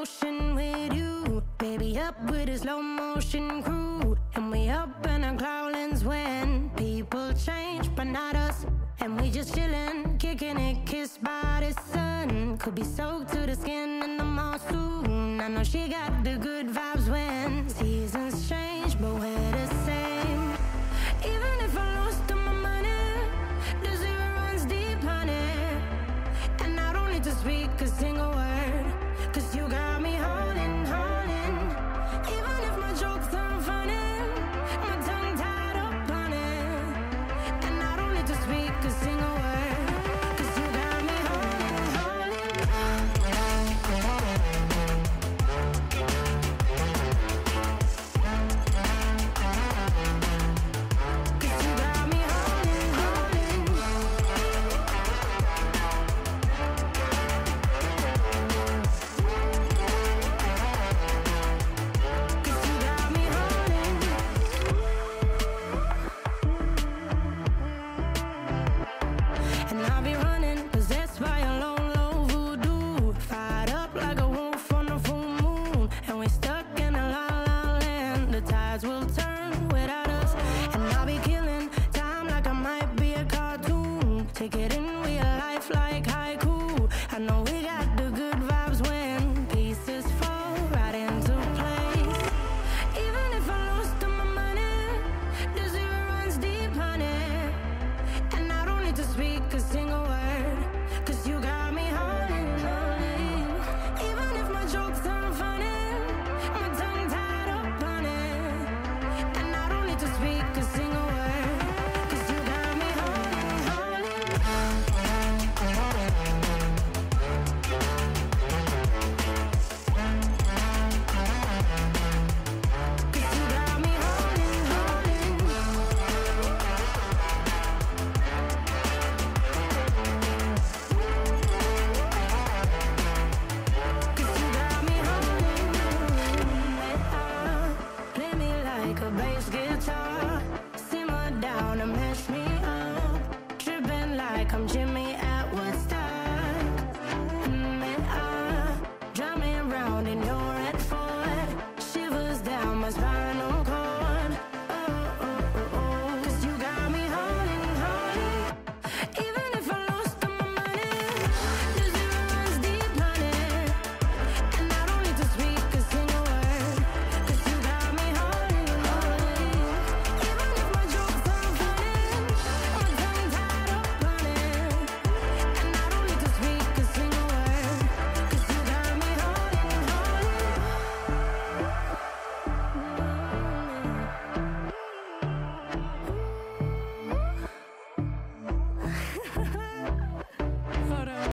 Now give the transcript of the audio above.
with you. Baby, up with a slow motion crew. And we up in our growlings when people change, but not us. And we just chillin', kicking it, kissed by the sun. Could be soaked to the skin in the moss soon. I know she got the good vibes when seasons change, but we're the same. Even if I lost all my money, the zero runs deep, honey. And I don't need to speak, Take it in, real life like haiku. I know we got the good vibes when pieces fall right into place. Even if I lose to my money, the zero runs deep, honey. And I don't need to speak.